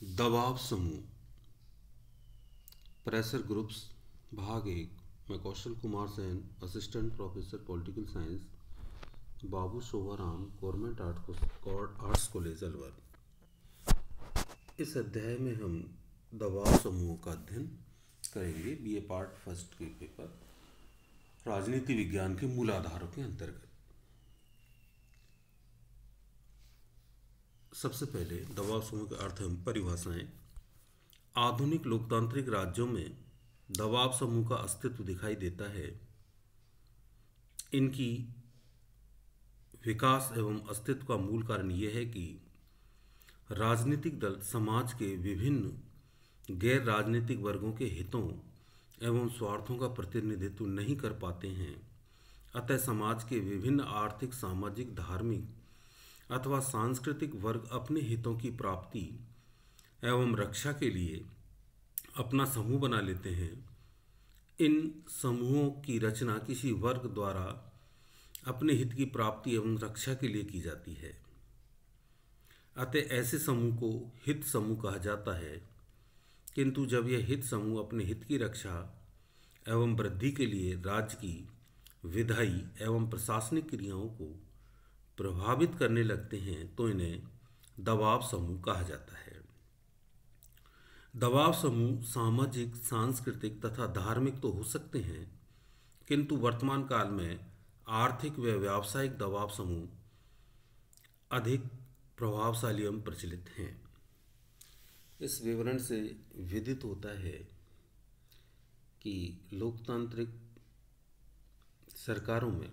दबाव समूह। Pressure groups भाग एक। मैं Kaushal Kumar Sen assistant professor political science Babu Shobharam government art arts college Alwar. इस अध्याय में हम दबाव समूह का अध्ययन करेंगे। बीए पार्ट फ़र्स्ट के पेपर राजनीति विज्ञान के मूल आधारों के अंतर्गत। सबसे पहले दबाव समूह के अर्थ एवं परिभाषाएँ। आधुनिक लोकतांत्रिक राज्यों में दबाव समूह का अस्तित्व दिखाई देता है। इनकी विकास एवं अस्तित्व का मूल कारण यह है कि राजनीतिक दल समाज के विभिन्न गैर राजनीतिक वर्गों के हितों एवं स्वार्थों का प्रतिनिधित्व नहीं कर पाते हैं। अतः समाज के विभिन्न आर्थिक, सामाजिक, धार्मिक अथवा सांस्कृतिक वर्ग अपने हितों की प्राप्ति एवं रक्षा के लिए अपना समूह बना लेते हैं। इन समूहों की रचना किसी वर्ग द्वारा अपने हित की प्राप्ति एवं रक्षा के लिए की जाती है। अतः ऐसे समूह को हित समूह कहा जाता है। किंतु जब यह हित समूह अपने हित की रक्षा एवं वृद्धि के लिए राज्य की विधायी एवं प्रशासनिक क्रियाओं को प्रभावित करने लगते हैं तो इन्हें दबाव समूह कहा जाता है। दबाव समूह सामाजिक, सांस्कृतिक तथा धार्मिक तो हो सकते हैं, किंतु वर्तमान काल में आर्थिक व व्यावसायिक दबाव समूह अधिक प्रभावशाली एवं प्रचलित हैं। इस विवरण से विदित होता है कि लोकतांत्रिक सरकारों में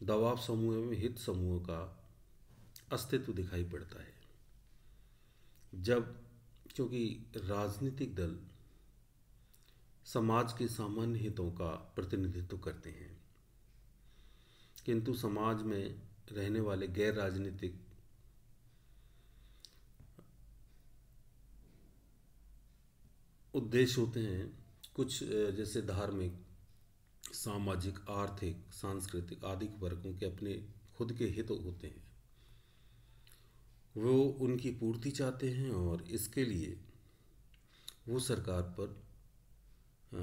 दबाव समूह में हित समूह का अस्तित्व दिखाई पड़ता है। जब क्योंकि राजनीतिक दल समाज के सामान्य हितों का प्रतिनिधित्व करते हैं, किंतु समाज में रहने वाले गैर राजनीतिक उद्देश्य होते हैं कुछ, जैसे धार्मिक सामाजिक, आर्थिक, सांस्कृतिक आदि वर्गों के अपने खुद के हित होते हैं। वो उनकी पूर्ति चाहते हैं और इसके लिए वो सरकार पर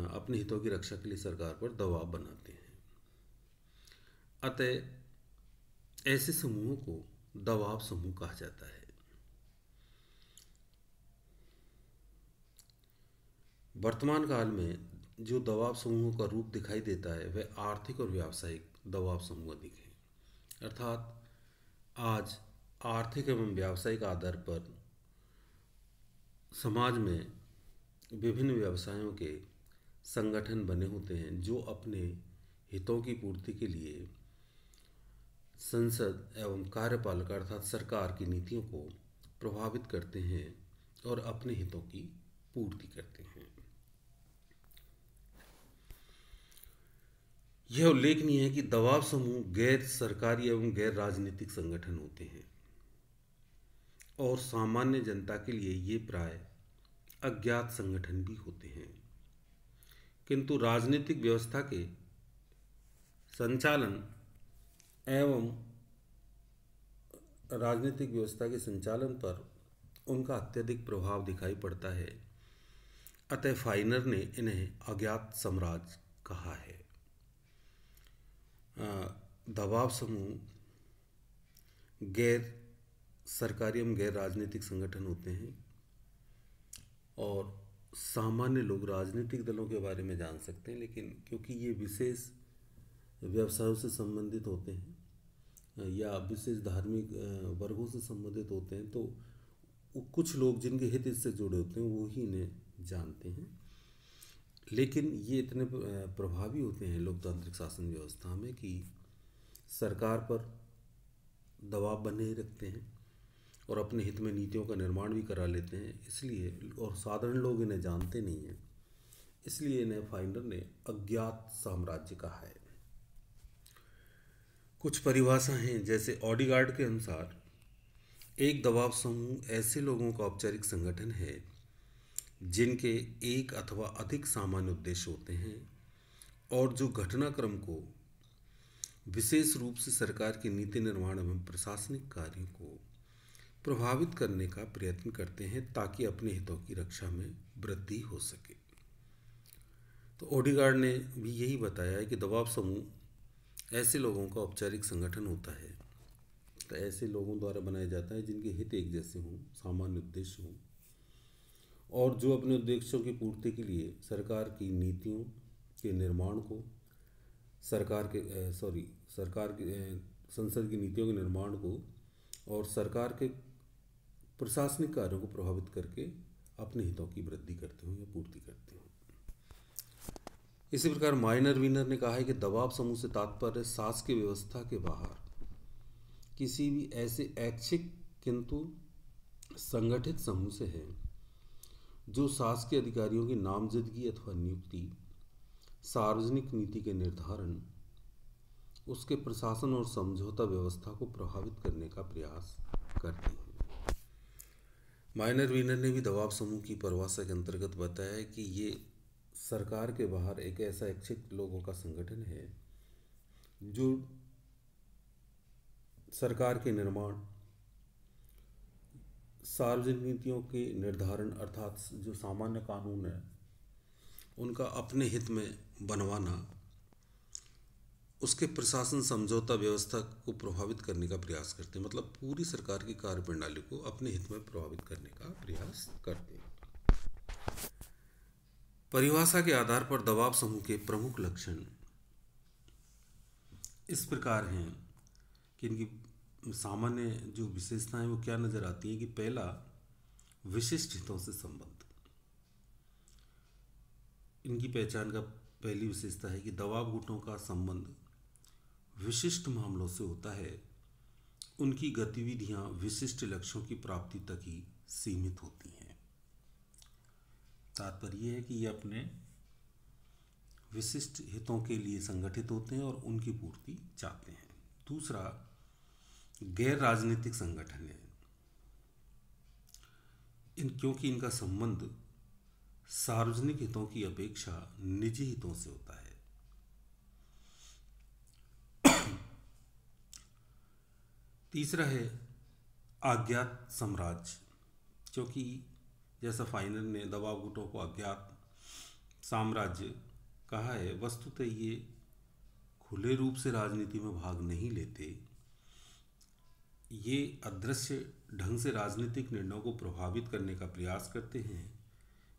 अपने हितों की रक्षा के लिए सरकार पर दबाव बनाते हैं। अतः ऐसे समूहों को दबाव समूह कहा जाता है। वर्तमान काल में जो दबाव समूहों का रूप दिखाई देता है, वह आर्थिक और व्यावसायिक दबाव समूह है। अर्थात, आज आर्थिक एवं व्यावसायिक आधार पर समाज में विभिन्न व्यवसायों के संगठन बने होते हैं, जो अपने हितों की पूर्ति के लिए संसद एवं कार्यपालक अर्थात सरकार की नीतियों को प्रभावित करते हैं और अपने हितों की पूर्ति करते हैं। यह उल्लेखनीय है कि दबाव समूह गैर सरकारी एवं गैर राजनीतिक संगठन होते हैं। और सामान्य जनता के लिए ये प्राय अज्ञात संगठन भी होते हैं। किंतु राजनीतिक व्यवस्था के संचालन एवं राजनीतिक व्यवस्था के संचालन पर उनका अत्यधिक प्रभाव दिखाई पड़ता है। अतः फाइनर ने इन्हें अज्ञात साम्राज्य कहा है। दबाव समूह गैर सरकारी एवं गैर राजनीतिक संगठन होते हैं और सामान्य लोग राजनीतिक दलों के बारे में जान सकते हैं, लेकिन क्योंकि ये विशेष व्यवसायों से संबंधित होते हैं या विशेष धार्मिक वर्गों से संबंधित होते हैं तो कुछ लोग जिनके हित इससे जुड़े होते हैं, वो ही इन्हें जानते हैं। लेकिन ये इतने प्रभावी होते हैं लोकतांत्रिक शासन व्यवस्था में कि सरकार पर दबाव बने ही रखते हैं और अपने हित में नीतियों का निर्माण भी करा लेते हैं। इसलिए, और साधारण लोग इन्हें जानते नहीं हैं। इसलिए इन्हें फाइंडर ने अज्ञात साम्राज्य कहा है। कुछ परिभाषा हैं, जैसे ऑडीगार्ड के अनुसार, एक दबाव समूह ऐसे लोगों का औपचारिक संगठन है जिनके एक अथवा अधिक सामान्य उद्देश्य होते हैं और जो घटनाक्रम को विशेष रूप से सरकार के नीति निर्माण एवं प्रशासनिक कार्यों को प्रभावित करने का प्रयत्न करते हैं ताकि अपने हितों की रक्षा में वृद्धि हो सके। तो ओडिगार्ड ने भी यही बताया है कि दबाव समूह ऐसे लोगों का औपचारिक संगठन होता है तो ऐसे लोगों द्वारा बनाया जाता है जिनके हित एक जैसे हों, सामान्य उद्देश्य हों और जो अपने उद्देश्यों की पूर्ति के लिए सरकार की नीतियों के निर्माण को, सरकार के सॉरी सरकार के संसद की नीतियों के निर्माण को और सरकार के प्रशासनिक कार्यों को प्रभावित करके अपने हितों की वृद्धि करते हो या पूर्ति करते हो इसी प्रकार माइनर विनर ने कहा है कि दबाव समूह से तात्पर्य शासकीय व्यवस्था के बाहर किसी भी ऐसे ऐच्छिक किंतु संगठित समूह से है जो शासकीय अधिकारियों की नामजदगी अथवा नियुक्ति, सार्वजनिक नीति के निर्धारण, उसके प्रशासन और समझौता व्यवस्था को प्रभावित करने का प्रयास करती हैं। माइनर वीनर ने भी दबाव समूह की परिभाषा के अंतर्गत बताया कि ये सरकार के बाहर एक ऐसा इच्छित लोगों का संगठन है, जो सरकार के निर्माण सार्वजनिक नीतियों के निर्धारण अर्थात जो सामान्य कानून है, उनका अपने हित में बनवाना, उसके प्रशासन समझौता व्यवस्था को प्रभावित करने का प्रयास करते हैं। मतलब पूरी सरकार की कार्य प्रणाली को अपने हित में प्रभावित करने का प्रयास करते हैं। परिभाषा के आधार पर दबाव समूह के प्रमुख लक्षण इस प्रकार हैं कि इनकी सामान्य जो विशेषताएँ वो क्या नज़र आती हैं कि पहला, विशिष्ट हितों से संबंध। इनकी पहचान का पहली विशेषता है कि दबाव गुटों का संबंध विशिष्ट मामलों से होता है। उनकी गतिविधियाँ विशिष्ट लक्ष्यों की प्राप्ति तक ही सीमित होती हैं। तात्पर्य है कि ये अपने विशिष्ट हितों के लिए संगठित होते हैं और उनकी पूर्ति चाहते हैं। दूसरा गैर राजनीतिक संगठन है। इन क्योंकि इनका संबंध सार्वजनिक हितों की अपेक्षा निजी हितों से होता है। तीसरा है अज्ञात साम्राज्य, क्योंकि जैसा फाइनल ने दबाव गुटों को अज्ञात साम्राज्य कहा है, वस्तुतः ये खुले रूप से राजनीति में भाग नहीं लेते। ये अदृश्य ढंग से राजनीतिक निर्णयों को प्रभावित करने का प्रयास करते हैं।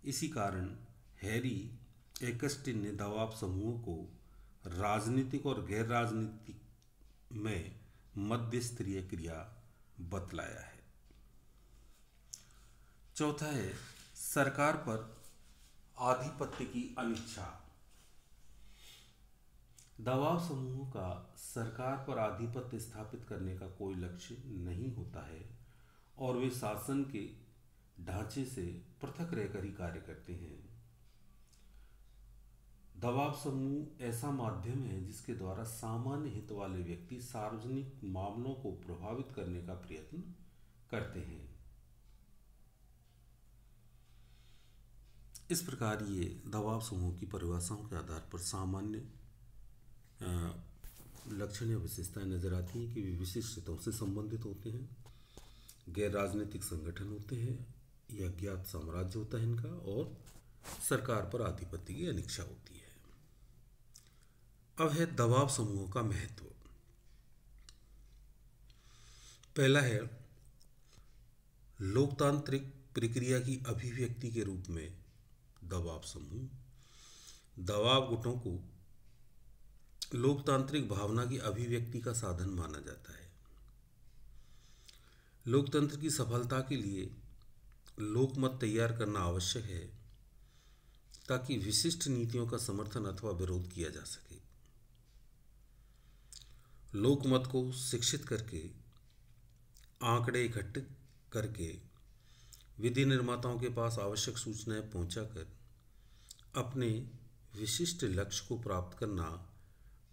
इसी कारण हैरी एकस्टिन ने दबाव समूहों को राजनीतिक और गैर राजनीतिक में मध्य स्तरीय क्रिया बतलाया है। चौथा है, सरकार पर आधिपत्य की अनिच्छा। दबाव समूहों का सरकार पर आधिपत्य स्थापित करने का कोई लक्ष्य नहीं होता है और वे शासन के ढांचे से पृथक रहकर ही कार्य करते हैं। दबाव समूह ऐसा माध्यम है जिसके द्वारा सामान्य हित वाले व्यक्ति सार्वजनिक मामलों को प्रभावित करने का प्रयत्न करते हैं। इस प्रकार ये दबाव समूह की परिभाषाओं के आधार पर सामान्य लक्षण या विशेषताएँ नज़र आती हैं कि वे विशिष्ट से संबंधित होते हैं, गैर राजनीतिक संगठन होते हैं, या ज्ञात साम्राज्य होता है इनका, और सरकार पर आधिपत्य की अनिच्छा होती है। अब है दबाव समूहों का महत्व। पहला है, लोकतांत्रिक प्रक्रिया की अभिव्यक्ति के रूप में दबाव समूह। दबाव गुटों को लोकतांत्रिक भावना की अभिव्यक्ति का साधन माना जाता है। लोकतंत्र की सफलता के लिए लोकमत तैयार करना आवश्यक है, ताकि विशिष्ट नीतियों का समर्थन अथवा विरोध किया जा सके। लोकमत को शिक्षित करके, आंकड़े इकट्ठे करके, विधि निर्माताओं के पास आवश्यक सूचनाएँ पहुंचाकर, अपने विशिष्ट लक्ष्य को प्राप्त करना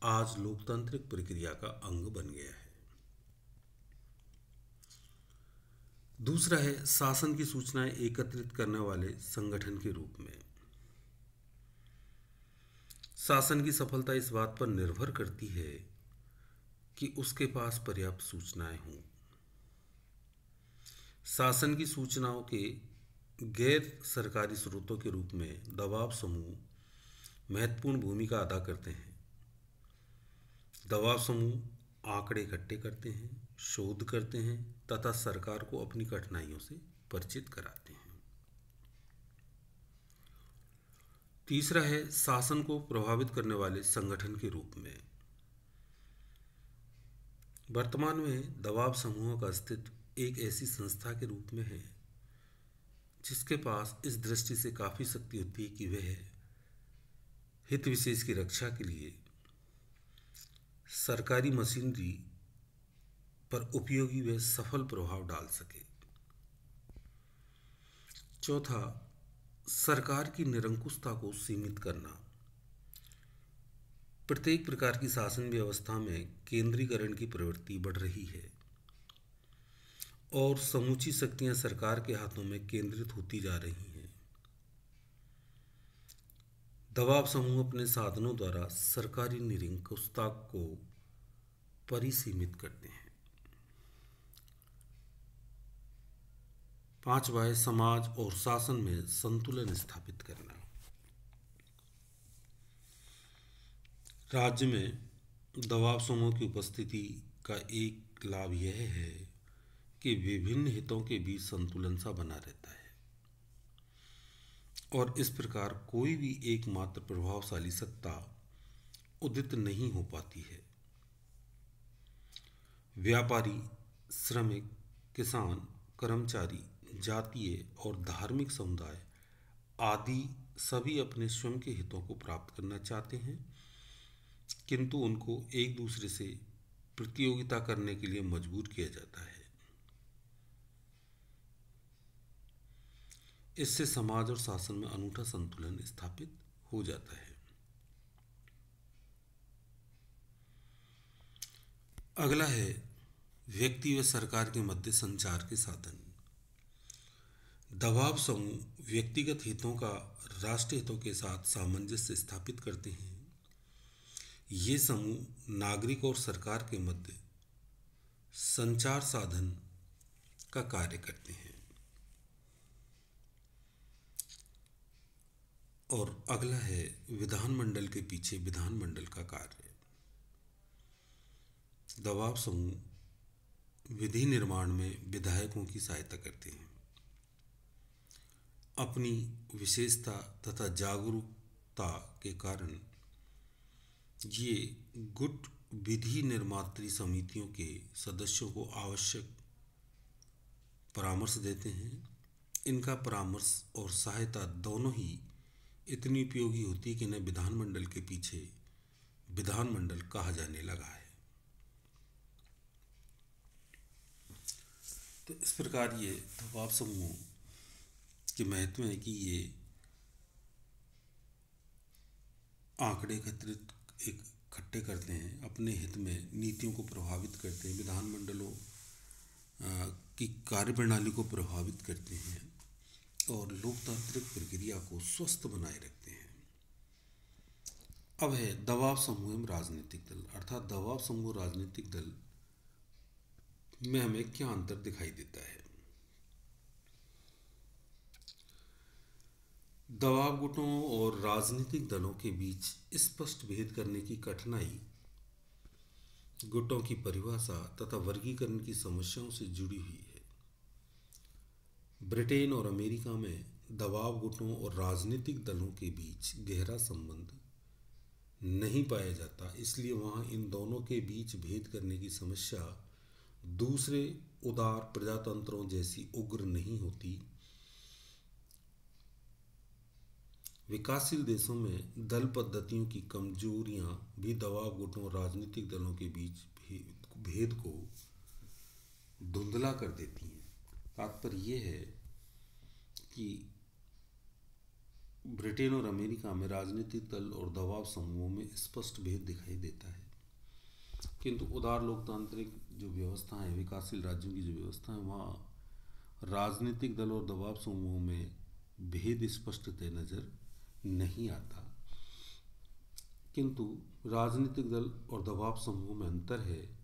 आज लोकतांत्रिक प्रक्रिया का अंग बन गया है। दूसरा है, शासन की सूचनाएँ एकत्रित करने वाले संगठन के रूप में। शासन की सफलता इस बात पर निर्भर करती है कि उसके पास पर्याप्त सूचनाएँ हों। शासन की सूचनाओं के गैर सरकारी स्रोतों के रूप में दबाव समूह महत्वपूर्ण भूमिका अदा करते हैं। दबाव समूह आंकड़े इकट्ठे करते हैं, शोध करते हैं तथा सरकार को अपनी कठिनाइयों से परिचित कराते हैं। तीसरा है, शासन को प्रभावित करने वाले संगठन के रूप में। वर्तमान में दबाव समूहों का अस्तित्व एक ऐसी संस्था के रूप में है, जिसके पास इस दृष्टि से काफ़ी शक्ति होती है कि वह हित विशेष की रक्षा के लिए सरकारी मशीनरी पर उपयोगी व सफल प्रभाव डाल सके। चौथा, सरकार की निरंकुशता को सीमित करना। प्रत्येक प्रकार की शासन व्यवस्था में केंद्रीकरण की प्रवृत्ति बढ़ रही है और समूची शक्तियाँ सरकार के हाथों में केंद्रित होती जा रही हैं। दबाव समूह अपने साधनों द्वारा सरकारी निरंकुशता को परिसीमित करते हैं। पांचवा है समाज और शासन में संतुलन स्थापित करना। राज्य में दबाव समूह की उपस्थिति का एक लाभ यह है कि विभिन्न हितों के बीच संतुलन सा बना रहता है। और इस प्रकार कोई भी एकमात्र प्रभावशाली सत्ता उदित नहीं हो पाती है। व्यापारी, श्रमिक, किसान, कर्मचारी, जातीय और धार्मिक समुदाय आदि सभी अपने स्वयं के हितों को प्राप्त करना चाहते हैं, किंतु उनको एक दूसरे से प्रतियोगिता करने के लिए मजबूर किया जाता है। इससे समाज और शासन में अनूठा संतुलन स्थापित हो जाता है। अगला है, व्यक्ति व सरकार के मध्य संचार के साधन। दबाव समूह व्यक्तिगत हितों का राष्ट्र हितों के साथ सामंजस्य स्थापित करते हैं। ये समूह नागरिक और सरकार के मध्य संचार साधन का कार्य करते हैं। और अगला है विधानमंडल के पीछे विधानमंडल का कार्य। दबाव समूह विधि निर्माण में विधायकों की सहायता करते हैं। अपनी विशेषता तथा जागरूकता के कारण ये गुट विधि निर्मात्री समितियों के सदस्यों को आवश्यक परामर्श देते हैं। इनका परामर्श और सहायता दोनों ही इतनी उपयोगी होती कि इन्हें विधानमंडल के पीछे विधानमंडल कहा जाने लगा है। तो इस प्रकार ये दबाव समूह के महत्व है कि ये आंकड़े एकत्रित एक इकट्ठे करते हैं, अपने हित में नीतियों को प्रभावित करते हैं, विधानमंडलों की कार्यप्रणाली को प्रभावित करते हैं। और लोकतांत्रिक प्रक्रिया को स्वस्थ बनाए रखते हैं। अब है दबाव समूह एवं राजनीतिक दल। अर्थात दबाव समूह राजनीतिक दल में हमें क्या अंतर दिखाई देता है? दबाव गुटों और राजनीतिक दलों के बीच स्पष्ट भेद करने की कठिनाई, गुटों की परिभाषा तथा वर्गीकरण की समस्याओं से जुड़ी हुई है। ब्रिटेन और अमेरिका में दबाव गुटों और राजनीतिक दलों के बीच गहरा संबंध नहीं पाया जाता, इसलिए वहाँ इन दोनों के बीच भेद करने की समस्या दूसरे उदार प्रजातंत्रों जैसी उग्र नहीं होती। विकासशील देशों में दल पद्धतियों की कमजोरियाँ भी दबाव गुटों और राजनीतिक दलों के बीच भेद को धुंधला कर देती हैं। तात्पर्य यह है कि ब्रिटेन और अमेरिका में राजनीतिक दल और दबाव समूहों में स्पष्ट भेद दिखाई देता है। किंतु उदार लोकतांत्रिक जो व्यवस्था है, विकासशील राज्यों की जो व्यवस्था है, वहाँ राजनीतिक दल और दबाव समूहों में भेद स्पष्ट नज़र नहीं आता। किंतु राजनीतिक दल और दबाव समूह में अंतर है।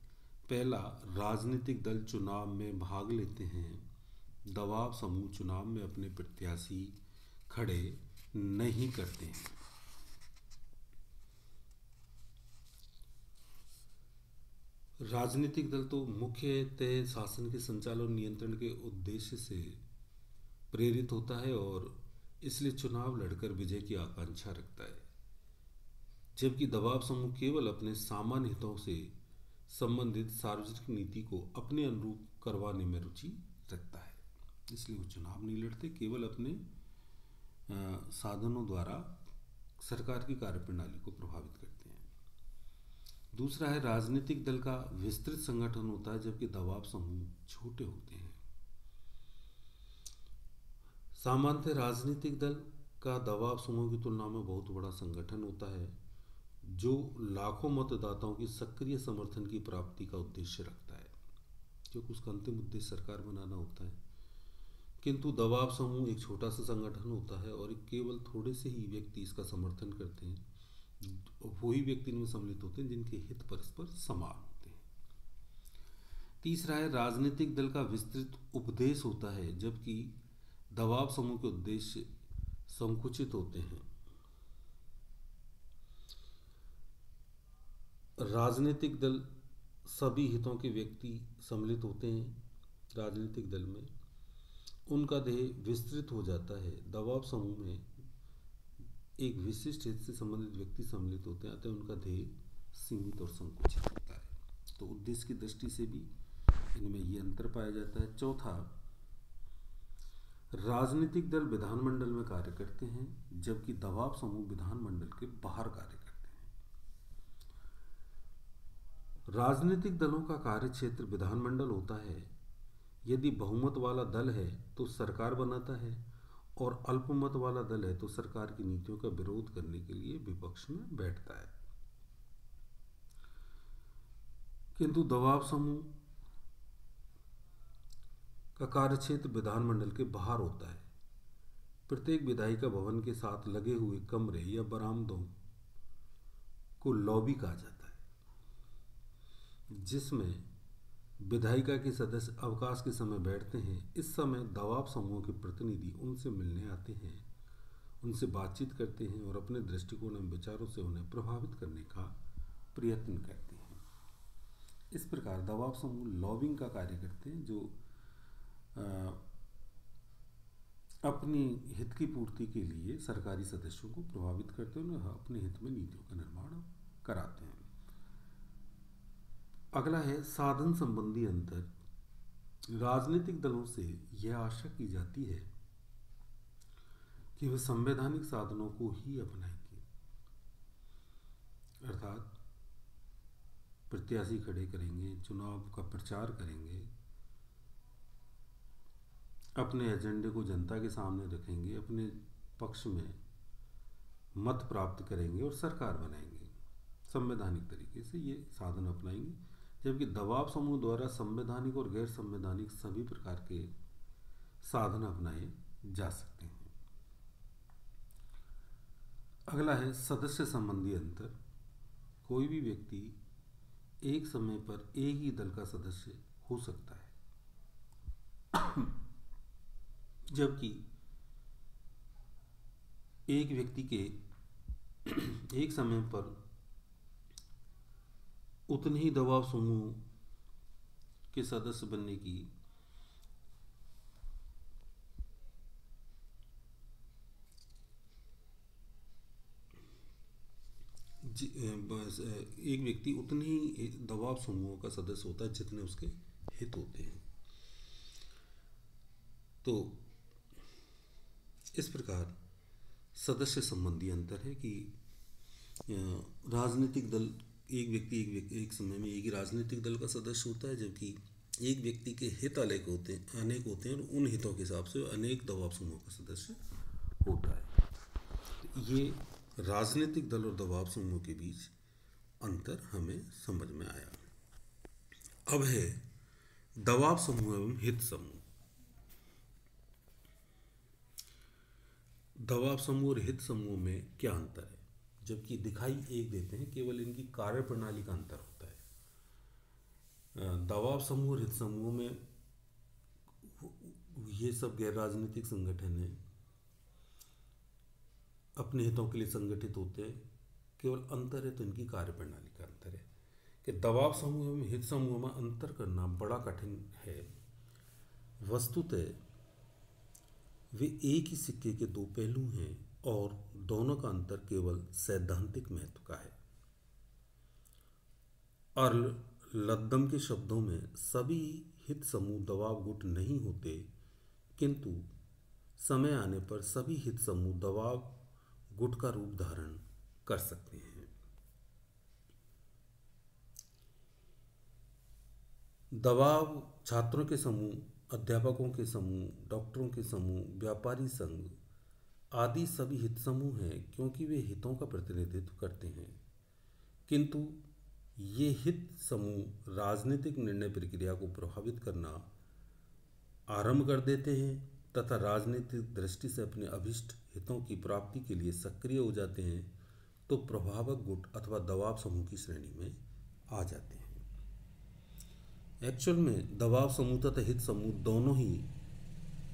पहला, राजनीतिक दल चुनाव में भाग लेते हैं। दबाव समूह चुनाव में अपने प्रत्याशी खड़े नहीं करते हैं। राजनीतिक दल तो मुख्यतः शासन के संचालन नियंत्रण के उद्देश्य से प्रेरित होता है और इसलिए चुनाव लड़कर विजय की आकांक्षा रखता है। जबकि दबाव समूह केवल अपने सामान्य हितों से संबंधित सार्वजनिक नीति को अपने अनुरूप करवाने में रुचि रखता है। इसलिए वो चुनाव नहीं लड़ते, केवल अपने साधनों द्वारा सरकार की कार्यप्रणाली को प्रभावित करते हैं। दूसरा है, राजनीतिक दल का विस्तृत संगठन होता है, जबकि दबाव समूह छोटे होते हैं। सामान्यतः राजनीतिक दल का दबाव समूह की तुलना में बहुत बड़ा संगठन होता है, जो लाखों मतदाताओं की सक्रिय समर्थन की प्राप्ति का उद्देश्य रखता है। क्योंकि उसका अंतिम उद्देश्य सरकार बनाना होता है। किंतु दबाव समूह एक छोटा सा संगठन होता है और केवल थोड़े से ही व्यक्ति इसका समर्थन करते हैं। वही व्यक्ति इनमें सम्मिलित होते हैं जिनके हित परस्पर समान होते हैं। तीसरा है, राजनीतिक दल का विस्तृत उपदेश होता है, जबकि दबाव समूह के उद्देश्य संकुचित होते हैं। राजनीतिक दल सभी हितों के व्यक्ति सम्मिलित होते हैं, राजनीतिक दल में। उनका देह विस्तृत हो जाता है। दबाव समूह में एक विशिष्ट हित से संबंधित व्यक्ति सम्मिलित होते हैं, अतः उनका देह सीमित और संकुचित होता है। तो उद्देश्य की दृष्टि से भी इनमें ये अंतर पाया जाता है। चौथा, राजनीतिक दल विधानमंडल में कार्य करते हैं, जबकि दबाव समूह विधानमंडल के बाहर कार्य करते हैं। राजनीतिक दलों का कार्य क्षेत्र विधानमंडल होता है यदि बहुमत वाला दल है तो सरकार बनाता है, और अल्पमत वाला दल है तो सरकार की नीतियों का विरोध करने के लिए विपक्ष में बैठता है। किंतु दबाव समूह का कार्य क्षेत्र विधानमंडल के बाहर होता है। प्रत्येक विधायिका भवन के साथ लगे हुए कमरे या बरामदों को लॉबी कहा जाता है, जिसमें विधायिका के सदस्य अवकाश के समय बैठते हैं। इस समय दबाव समूह के प्रतिनिधि उनसे मिलने आते हैं। उनसे बातचीत करते हैं और अपने दृष्टिकोण एवं विचारों से उन्हें प्रभावित करने का प्रयत्न करते हैं। इस प्रकार दबाव समूह लॉबिंग का कार्य करते हैं जो आ, अपनी हित की पूर्ति के लिए सरकारी सदस्यों को प्रभावित करते हैं और अपने हित में नीतियों का निर्माण कराते हैं। अगला है साधन संबंधी अंतर। राजनीतिक दलों से यह आशा की जाती है कि वे संवैधानिक साधनों को ही अपनाएँगे। अर्थात प्रत्याशी खड़े करेंगे, चुनाव का प्रचार करेंगे, अपने एजेंडे को जनता के सामने रखेंगे, अपने पक्ष में मत प्राप्त करेंगे और सरकार बनाएँगे। संवैधानिक तरीके से ये साधन अपनाएँगे। जबकि दबाव समूह द्वारा संवैधानिक और गैर संवैधानिक सभी प्रकार के साधन अपनाए जा सकते हैं। अगला है सदस्य संबंधी अंतर। कोई भी व्यक्ति एक समय पर एक ही दल का सदस्य हो सकता है। जबकि एक व्यक्ति के एक समय पर उतने ही दबाव समूह के सदस्य बनने की। एक व्यक्ति उतने ही दबाव समूहों का सदस्य होता है जितने उसके हित होते हैं। तो इस प्रकार सदस्य संबंधी अंतर है कि राजनीतिक दल एक व्यक्ति एक व्यक्ति, एक समय में एक ही राजनीतिक दल का सदस्य होता है, जबकि एक व्यक्ति के हित अनेक होते हैं अनेक होते हैं और उन हितों के हिसाब से अनेक दबाव समूह का सदस्य होता है। ये राजनीतिक दल और दबाव समूह के बीच अंतर हमें समझ में आया। अब है दबाव समूह एवं हित समूह। दबाव समूह और हित समूह में क्या अंतर है? जबकि दिखाई एक देते हैं, केवल इनकी कार्य प्रणाली का अंतर होता है। दबाव समूह हित समूह में ये सब गैर राजनीतिक संगठन हैं। अपने हितों के लिए संगठित होते हैं, केवल अंतर है तो इनकी कार्यप्रणाली का अंतर है। कि दबाव समूह में, हित समूह में अंतर करना बड़ा कठिन है। वस्तुतः वे एक ही सिक्के के दो पहलू हैं और दोनों का अंतर केवल सैद्धांतिक महत्व का है। और लद्दम के शब्दों में सभी हित समूह दबाव गुट नहीं होते, किंतु समय आने पर सभी हित समूह दबाव गुट का रूप धारण कर सकते हैं। दबाव छात्रों के समूह, अध्यापकों के समूह, डॉक्टरों के समूह, व्यापारी संघ आदि सभी हित समूह हैं क्योंकि वे हितों का प्रतिनिधित्व करते हैं। किंतु ये हित समूह राजनीतिक निर्णय प्रक्रिया को प्रभावित करना आरंभ कर देते हैं तथा राजनीतिक दृष्टि से अपने अभिष्ट हितों की प्राप्ति के लिए सक्रिय हो जाते हैं तो प्रभावक गुट अथवा दबाव समूह की श्रेणी में आ जाते हैं। एक्चुअल में दबाव समूह तथा हित समूह दोनों ही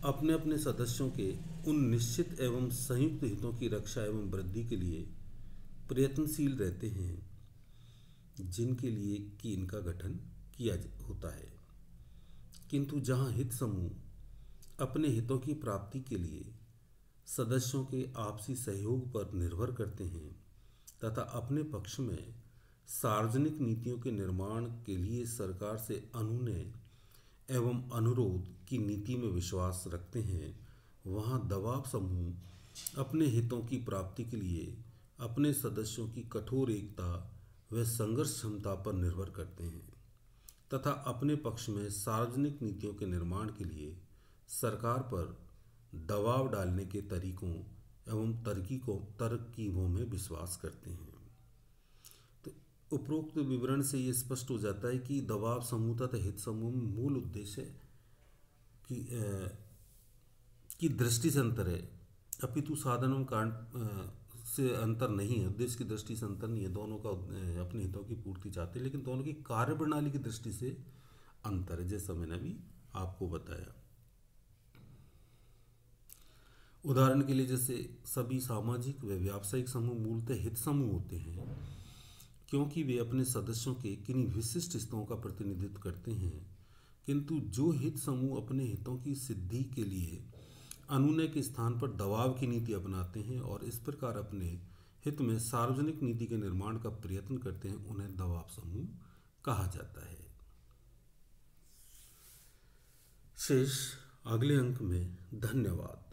अपने अपने सदस्यों के उन निश्चित एवं संयुक्त हितों की रक्षा एवं वृद्धि के लिए प्रयत्नशील रहते हैं, जिनके लिए कि इनका गठन किया होता है। किंतु जहाँ हित समूह अपने हितों की प्राप्ति के लिए सदस्यों के आपसी सहयोग पर निर्भर करते हैं तथा अपने पक्ष में सार्वजनिक नीतियों के निर्माण के लिए सरकार से अनुनय एवं अनुरोध की नीति में विश्वास रखते हैं, वहाँ दबाव समूह अपने हितों की प्राप्ति के लिए, अपने सदस्यों की कठोर एकता व संघर्ष क्षमता पर निर्भर करते हैं, तथा अपने पक्ष में सार्वजनिक नीतियों के निर्माण के लिए सरकार पर दबाव डालने के तरीकों एवं तरकीकों, तरकीबों में विश्वास करते हैं। उपरोक्त विवरण से ये स्पष्ट हो जाता है कि दबाव समूह तथा हित समूह में मूल उद्देश्य की की दृष्टि से अंतर है। अपितु साधन एवं से अंतर नहीं है। उद्देश्य की दृष्टि से अंतर नहीं है। दोनों का अपने हितों की पूर्ति चाहते हैं, लेकिन दोनों की कार्य प्रणाली की दृष्टि से अंतर है, जैसा मैंने अभी आपको बताया। उदाहरण के लिए जैसे सभी सामाजिक व्यावसायिक समूह मूलतः हित समूह होते हैं। क्योंकि वे अपने सदस्यों के किन्हीं विशिष्ट हितों का प्रतिनिधित्व करते हैं। किंतु जो हित समूह अपने हितों की सिद्धि के लिए अनुनय के स्थान पर दबाव की नीति अपनाते हैं और इस प्रकार अपने हित में सार्वजनिक नीति के निर्माण का प्रयत्न करते हैं, उन्हें दबाव समूह कहा जाता है। शेष, अगले अंक में धन्यवाद।